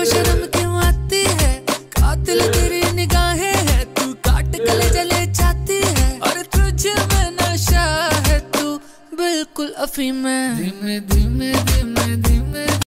तुझको शर्म क्यों आती है? कातिल तेरी निगाहें हैं, तू काट गले जले जाती है। और तुझे में नशा है, तू बिल्कुल अफीम धीमे धीमे धीमे